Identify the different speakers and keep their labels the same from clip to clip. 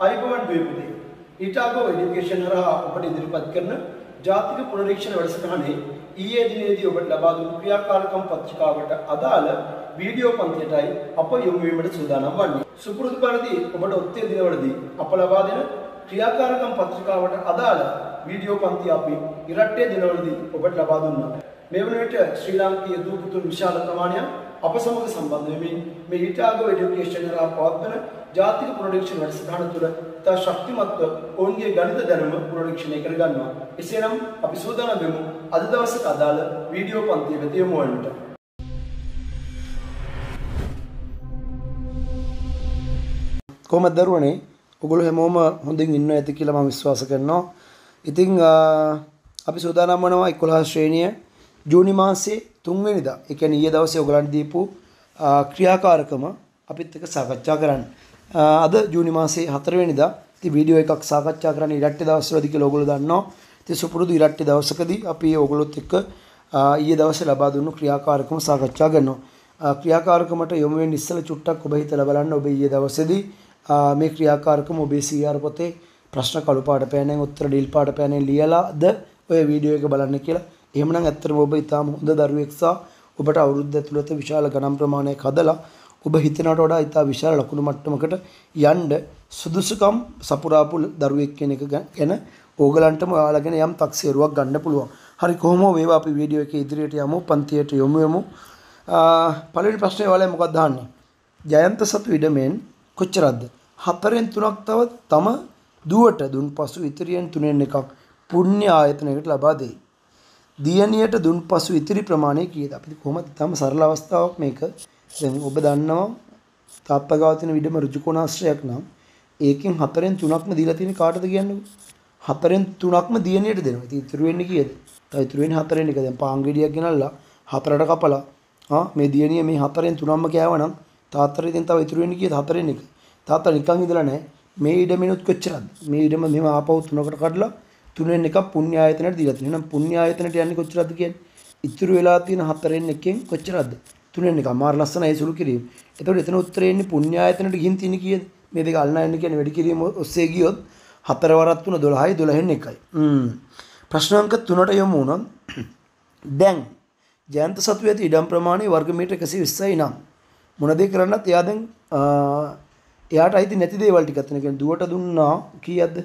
Speaker 1: අයිබෝවන් වේපුදේ ඊටාගෝ එඩියුකේෂන් හරහා ඔබට ඉදිරිපත් කරන ජාතික පුනරීක්ෂණ වැඩසටහනේ ඊයේ දිනේදී ඔබට ලබා දුන් ක්‍රියාකාරකම් පත්‍රිකාවට අදාළ වීඩියෝ පන්තියටයි අප යොමු වීමට සූදානම් වන්නේ. සුපුරුදු පරිදි ඔබට ඔත්තේ දිනවලදී අප ලබා දෙන ක්‍රියාකාරකම් පත්‍රිකාවට අදාළ වීඩියෝ පන්ති අපි ඉරට්ටේ දිනවලදී ඔබට ලබා දුන්නා. මේ වන විට ශ්‍රී ලාංකීය දූපුතුන් විශාල ප්‍රමාණයක් අප සමග සම්බන්ධ වෙමින් මේ ඊටාගෝ එඩියුකේෂන් හරහා පවත්වන ජාතික පුනරීක්ෂණ වැඩසටහන තුළ ඉතා ශක්තිමත්ව ඔවුන්ගේ ගණිත දැනුම පුනරීක්ෂණය කරගන්නවා. එසේනම් අපි සූදානම් වෙමු අද දවසට අදාළ වීඩියෝ පන්තිය වෙත යොමු වන්නට. කොහොමද දරුවනේ? ඔගොල්ලෝ හැමෝම හොඳින් ඉන්න ඇති කියලා මම විශ්වාස කරනවා. ඉතින් අපි සූදානම් වනවා 11 ශ්‍රේණිය ජූනි මාසයේ 3 වෙනිදා. ඒ කියන්නේ ඊයේ දවසේ ඔයගලන්ට දීපු ක්‍රියාකාරකම අපිත් එක්ක සාකච්ඡා කරන්න. අද ජූනි මාසයේ 4 වෙනිදා ඉතින් වීඩියෝ එකක් සාකච්ඡා කරන්න ඉරට්ටේ දවස්වලදී කියලා ඔයගොල්ලෝ දන්නවා. ඉතින් සුපුරුදු ඉරට්ටේ දවසකදී අපි ඔයගොල්ලොත් එක්ක ඊයේ දවසේ ලබා දුන්නු ක්‍රියාකාරකම සාකච්ඡා කරනවා. ක්‍රියාකාරකමට යොමු වෙන්න ඉස්සෙල්ලා චුට්ටක් ඔබ හිතලා බලන්න ඔබ ඊයේ දවසේදී මේ ක්‍රියාකාරකම ඔබේ CR පොතේ ප්‍රශ්න කළු පාට පෑනෙන් උත්තර ඩීල් පාට පෑනෙන් ලියලාද ඔය වීඩියෝ එක බලන්න කියලා. එහෙමනම් ඇත්තටම ඔබ ඊටාම හොඳ දරුවෙක් සහ ඔබට අවුරුද්ද ඇතුළත විශාල ගණන් ප්‍රමාණයක් හදලා ඔබ හිතනට වඩා ඉතා විශාල ලකුණු මට්ටමකට යන්න සුදුසුකම් සපුරාපු දරුවෙක් කෙන එක ගැන ඕගලන්ටම ඔයාලගෙන යම් තක්සේරුවක් ගන්න පුළුවන්. හරි කොහොම වේවා අපි වීඩියෝ එකේ ඉදිරියට යමු පන්තියට යොමු යමු. පළවෙනි ප්‍රශ්නේ ඔයාලා මොකක්ද අහන්නේ? ජයන්ත සතු ඉඩමෙන් කොච්චරක්ද? හතරෙන් තුනක් තව තම දුවට දුන් පසු ඉතිරියෙන් තුනෙන් එකක් පුණ්‍ය ආයතනයකට ලබා දෙයි. දියණියට දුන් පසු ඉතිරි ප්‍රමාණය කීයද? අපි කොහොමද තම සරල අවස්ථාවක් මේක. දැන් ඔබ දන්නවා තාත්තා ගාව තියෙන විඩම ඍජුකෝණාශ්‍රයක් නම් ඒකෙන් හතරෙන් තුනක්ම දීලා තියෙන කාටද කියන්නේ? හතරෙන් තුනක්ම දියණියට දෙනවා. ඉතින් ඉතුරු වෙන්නේ කීයද? තව ඉතුරු වෙන්නේ හතරෙන් එක. දැන් පාන් ගෙඩියක් ගෙනල්ලා හතරට කපලා ආ මේ දියණිය මේ හතරෙන් තුනක්ම කෑවනම් තාත්තට ඉතින් තව ඉතුරු වෙන්නේ කීයද? හතරෙන් එක. තාත්තා නිකන් ඉඳලා නැහැ. මේ ඉඩමිනුත් කොච්චරද? මේ ඉඩම මෙහෙම ආපහු තුනකට කඩලා තුනෙන් එකක් පුණ්‍ය ආයතනයට දීලා තියෙනවා. එහෙනම් පුණ්‍ය ආයතනයට යන්නේ කොච්චරද කියන්නේ? ඉතුරු වෙලා තියෙන හතරෙන් එකෙන් කොච්චරද? තුනෙන් එක. මාර ලස්සන ඒ සුළු කිරීම. එතකොට එතන උත්තරේ එන්නේ පුණ්‍ය ආයතනයට ගිහින් තියෙන්නේ කීයද? මේ දෙක අල්ලනා යන්න කියන්නේ වැඩි කිරීම ඔස්සේ ගියොත් 4 වරක් 3 12යි 12න් එකයි. හ්ම්. ප්‍රශ්න අංක 3ට යමු වුණොත් දැන් ජයන්ත සතු ඇති ඉඩම් ප්‍රමාණය වර්ග මීටර 120යි නම් මොන දේ කරන්නත් එයා දැන් එයාට අයිති නැති දේවල් ටිකක් තියෙන කියන්නේ දුවට දුන්නා කීයක්ද?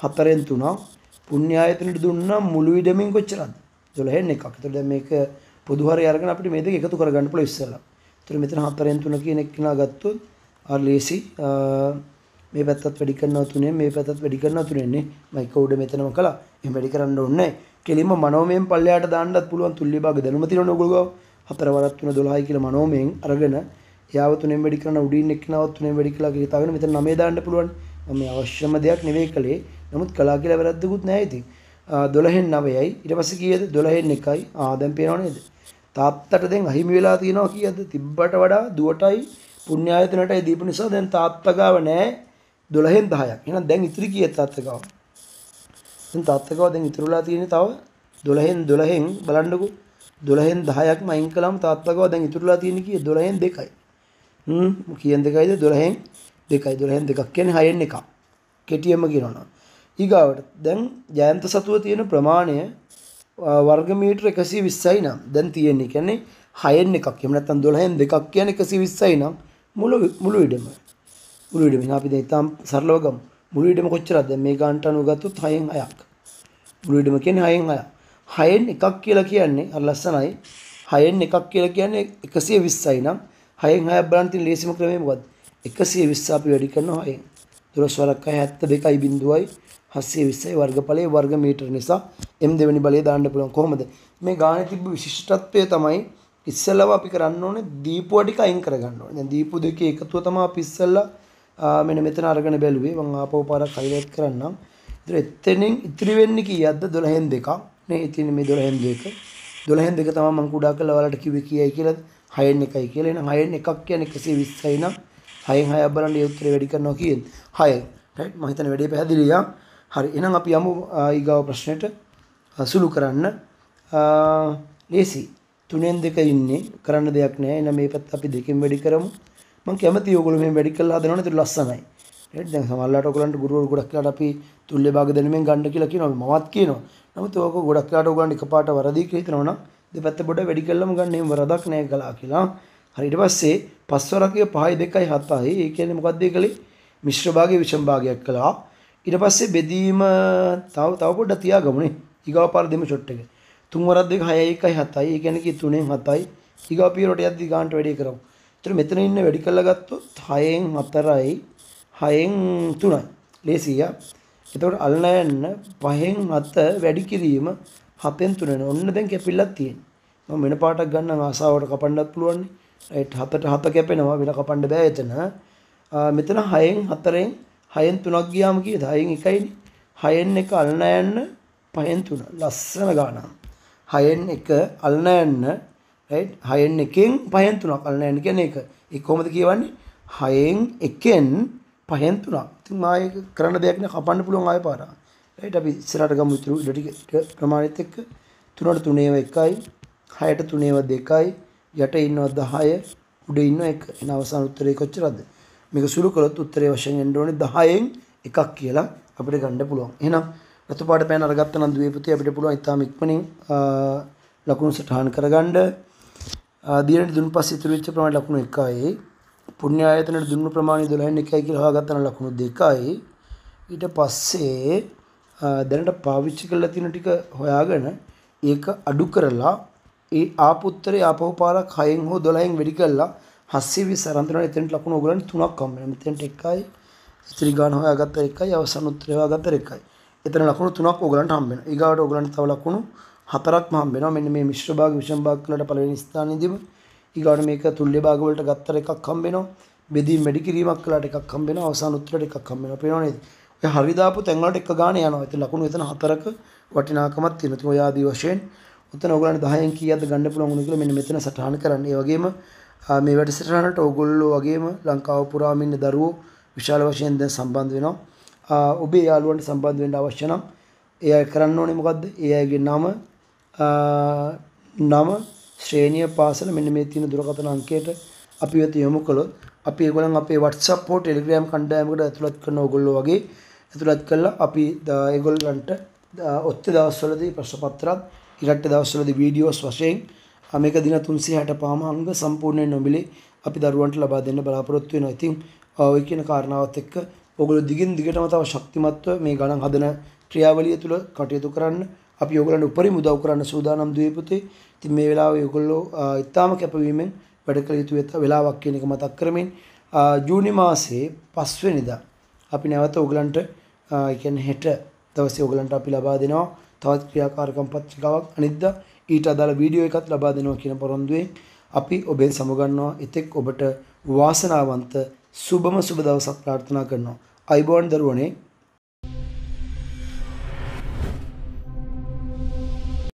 Speaker 1: 4න් 3 පුණ්‍ය ආයතනෙට දුන්නා මුළු ඉඩමින් කොච්චරද? 12න් එකක්. ඒතකොට දැන් මේක පොදු හරය අරගෙන අපිට මේ දෙක එකතු කරගන්න පුළුවන් ඉස්සෙල්ලා. ඒතර මෙතන 4න් 3 කියන එක නා ගත්තොත් ආ ලේසි මේ පැත්තත් වැඩි කරනවා තුනේ මේ පැත්තත් වැඩි කරනවා තුනේනේ මම එක උඩ මෙතනම කළා. එහෙම වැඩි කරන්න ඕනේ නැහැ. කෙලින්ම මනෝමයෙන් පල්ලෙහාට දාන්නත් පුළුවන් තුල්ලි භාග දැනුම තියෙනවනේ ඔයගොල්ලෝ ගාව. 4 වරක් 3 12යි කියලා මනෝමයෙන් අරගෙන යාව තුනෙන් වැඩි කරන උඩින් එක්කනවත් තුනෙන් වැඩි කළා කියලා හිතාගෙන මෙතන 9 දාන්න පුළුවන්. මම මේ අවශ්‍යම දෙයක් නෙවෙයි කළේ. නමුත් කළා කියලා වැරද්දකුත් නැහැ ඉතින්. 12න් 9යි ඊට පස්සේ කීයද 12න් 1යි. ආ දැන් පේනව නේද? තාත්තට දැන් අහිමි වෙලා තියෙනවා කීයද? තිබ්බට වඩා දුවටයි පුණ්‍ය ආයතනටයි දීපු නිසා දැන් තාත්තා ගාව නැහැ 12න් 10ක්. එහෙනම් දැන් ඉතිරි කීයද තාත්තා ගාව? දැන් තාත්තා ගාව දැන් ඉතුරුලා තියෙන්නේ තව 12න් 12න් බලන්නකෝ. 12න් 10ක්ම අයින් කළාම තාත්තා ගාව දැන් ඉතුරුලා තියෙන්නේ කීයද? 12න් 2යි. හ්ම් කියෙන් දෙකයිද 12න් 2යි 12න් දෙකක් කියන්නේ 6න් එකක්. කෙටියෙන්ම කියනවා. ඊගාවට දැන් ජයන්ත සතුව තියෙන ප්‍රමාණය වර්ග මීටර 120යි නම් දැන් තියෙන්නේ කියන්නේ 6න් එකක්. එහෙම නැත්නම් 12න් දෙකක් කියන්නේ 120යි නම් මුළු මුළු ඉඩම. මුළු ඉඩම. අපි දැන් ඉතාම සරලව ගමු. මුළු ඉඩම කොච්චරද? දැන් මේ ගානට අනුව ගත්තොත් 6න් 6ක්. මුළු ඉඩම කියන්නේ 6න් 6ක්. 6න් එකක් කියලා කියන්නේ අර ලස්සනයි. 6න් එකක් කියලා කියන්නේ 120යි නම් 6න් 6ක් බලන්න තියෙන ලේසිම ක්‍රමය මොකද්ද? 120 අපි වැඩි කරනවා 6න්. 12 වරක් 72යි බිඳුවයි 720යි වර්ගඵලයේ වර්ග මීටර නිසා m දෙවෙනි බලය දාන්න පුළුවන්. කොහොමද? මේ ගානේ තිබ්බ විශිෂ්ටත්වය තමයි ඉස්සෙල්ලාම අපි කරන්න ඕනේ දීපුව ටික අයින් කරගන්න ඕනේ. දැන් දීපු දෙකේ එකතුව තමයි අපි ඉස්සෙල්ලා මෙන්න මෙතන අරගෙන බැලුවේ. මම ආපහු පාරක් හයිලයිට් කරන්නම්. ඉතින් එතනින් ඉතිරි වෙන්නේ කීයක්ද? 12න් දෙකක්. නේ ඉතින් මේ 12න් දෙක. 12න් දෙක තමයි මම කුඩා කරලා ඔයාලට කිව්වේ කීයයි කියලාද 6න් එකයි කියලා. එහෙනම් 6න් එකක් කියන්නේ 120යි නම් 6න් 6ක් බලන්න ඒ උත්තරේ වැඩි කරනවා කියන්නේ 6 රයිට් මම හිතන්නේ වැඩේ පැහැදිලියි ආ හරි. එහෙනම් අපි යමු ඊගාව ප්‍රශ්නෙට සුළු කරන්න. ලේසි. තුනෙන් දෙක ඉන්නේ. කරන්න දෙයක් නැහැ එහෙනම් මේ පැත්ත අපි දෙකෙන් වැඩි කරමු. මම කැමතියි ඔයගොල්ලෝ මෙහෙම වැඩි කරලා හදනවනේ. ඒක ලස්සනයි. රයිට් දැන් සමහරවිට ඔයගලන්ට ගුරුවරු ගොඩක් වෙලාට අපි තුල්‍ය භාග දැනුමෙන් ගන්න කියලා කියනවා. මමත් කියනවා. නමුත් ඕක ගොඩක් වෙලාට ඔයගලන්ට එකපාරට වරදී කියලා හිතනවා නම් දෙපැත්ත පොඩ වැඩි කළාම ගන්න එහෙම වරදක් නෑ කළා කියලා. හරි. ඊට පස්සේ පස්වරකයේ 5යි 2යි 7යි ඒ කියන්නේ මොකක්ද ඒ කලේ මිශ්‍ර භාගයේ විෂම භාගයක් කළා. ඊට පස්සේ බෙදීම තව තව පොඩ්ඩක් තියාගමුනේ. ඊගාව පාර දෙමු ෂොට් එක. තුන් වරක් දෙක 6යි 1යි 7යි ඒ කියන්නේ කි 3ෙන් 7යි ඊගාව පියරට යද්දි ගාන්ට වැඩි කරමු. එතන මෙතන ඉන්න වැඩි කරලා ගත්තොත් 6න් 4යි 6න් 3යි ලේසිය එතකොට අල්නයන්න 5න් 7 වැඩි කිරීම 7න් 3 වෙන ඔන්න දැන් කැපිල්ලක් තියෙනවා. මම වෙන පාටක් ගන්න ආසාවට කපන්නත් පුළුවන් නේ රයිට් 7ට 7 කැපෙනවා වෙන කපන්න බෑ එතන. මෙතන 6න් 4න් 6න් 3ක් ගියාම කීයද? 6න් 1යිනේ 6න් 1 අල්න යන්න 5න් 3 ලස්සන ගානක් 6න් 1 අල්න යන්න රයිට් 6න් 1න් 5න් 3ක් අල්න යන්න කියන්නේ ඒක. ඒක කොහොමද කියවන්නේ? 6න් 1න් 5න් 3ක් ඉතින් මා ඒක කරන්න දෙයක් නෑ. කපන්න පුළුවන් ආයෙ පාර රයිට් අපි ඉස්සරහට ගමු. ඉතුරු ඉඩ ටික ප්‍රමාණිත එක්ක 3ට 3 ඒවා 1යි 6ට 3 ඒවා 2යි යට ඉන්නවා 10 උඩ ඉන්නවා 1 එන අවසාන උත්තරේ කොච්චරද මේක සුළු කළොත් උත්තරේ වශයෙන් එන්න ඕනේ 10න් එකක් කියලා අපිට ගන්න පුළුවන්. එහෙනම් රතු පාට පෑන අරගත්ත නම් දුවේ පුතේ අපිට පුළුවන් ඉතාම ඉක්මනින් ලකුණු සටහන් කරගන්න. දිනට දුන්න පස්සේ ඉතුරු වෙච්ච ප්‍රමාණය ලකුණු 1යි. පුණ්‍ය ආයතනයේ දුන්න ප්‍රමාණය 12න් 1යි කියලා හොයාගත්ත නම් ලකුණු 2යි. ඊට පස්සේ දැනට පාවිච්චි කරලා තියෙන ටික හොයාගෙන ඒක අඩු කරලා ඒ ආපු උත්තරේ ආපහු පාරක් 6න් හෝ 12න් වැඩි කරලා 720 අරන්තරන එතනට ලකුණු ඕගලන්ට තුනක් හම්බ වෙනවා. මෙතනට එකයි ඉතිරි ගාන හොයාගත්ත එකයි අවසන් උත්තරය හොයාගත්ත එකයි. එතන ලකුණු තුනක් ඕගලන්ට හම්බ වෙනවා. ඊගාවට ඕගලන්ට තව ලකුණු හතරක්ම හම්බ වෙනවා. මෙන්න මේ මිශ්‍ර භාග විෂම භාග වලට පළවෙනි ස්ථානයේදීම ඊගාවට මේක තුල්‍ය භාග වලට ගත්තට එකක් හම්බ වෙනවා. බෙදීම් වැඩි කිරීමක් කළාට එකක් හම්බ වෙනවා. අවසන් උත්තරයට එකක් හම්බ වෙනවා. පේනව නේද? ඔය හරි දාපු තැන් වලට එක ගාන යනවා. ඉතින් ලකුණු එතන හතරක වටිනාකමක් තියෙනවා. ඉතින් ඔය ආදී වශයෙන් උතන ඕගලන්ට 10න් කීයක්ද ගන්න පුළුවන් උනේ කියලා මෙන්න මෙතන සටහන් කරන්න. ඒ වගේම මේ වැඩසටහනට ඕගොල්ලෝ වගේම ලංකාව පුරාම ඉන්න දරුවෝ විශාල වශයෙන් දැන් සම්බන්ධ වෙනවා. ඔබේ යාළුවන්ට සම්බන්ධ වෙන්න අවශ්‍ය නම් ඒ අය කරන්න ඕනේ මොකද්ද? ඒ අයගේ නම නම ශ්‍රේණිය පාසල මෙන්න මේ තියෙන දුරකථන අංකයට අපි වෙත යොමු කළොත් අපි ඒගොල්ලන් අපේ WhatsApp හෝ Telegram කණ්ඩායමකට ඇතුළත් කරන ඕගොල්ලෝ වගේ ඇතුළත් කළා අපි ඒගොල්ලන්ට ඔත්තේ දවස්වලදී ප්‍රශ්න පත්‍රات ඊළඟ දවස්වලදී වීඩියෝස් වශයෙන් මේක දින 360 පාම අංග සම්පූර්ණයෙන් නොමිලේ අපි දරුවන්ට ලබා දෙන්න බලාපොරොත්තු වෙනවා. ඉතින් ඔය කියන කාරණාවත් එක්ක ඔයගොල්ලෝ දිගින් දිගටම තව ශක්තිමත්ව මේ ගණන් හදන ක්‍රියාවලිය තුළ කටයුතු කරන්න අපි ඔයගොල්ලන්ට උපරිම උදව් කරන්න සූදානම් දුවේ පුතේ. ඉතින් මේ වෙලාවේ ඔයගොල්ලෝ ඉතාම කැපවීමෙන් වැඩ කළ යුතු වෙලාවක් කියන එක මතක් කරමින් ජූනි මාසයේ 5 වෙනිදා අපි නැවත ඔයගලන්ට ඒ කියන්නේ හෙට දවසේ ඔයගලන්ට අපි ලබා දෙනවා තවත් ක්‍රියාකාරකම් පත්‍රිකාවක්. අනිද්දා ඊට අදාළ වීඩියෝ එකක් ලබා දෙනවා කියන පොරොන්දුවෙන් අපි ඔබෙන් සමුගන්නවා එතෙක් ඔබට වාසනාවන්ත සුබම සුබ දවසක් ප්‍රාර්ථනා කරනවා. අයිබෝන් දරුවනේ.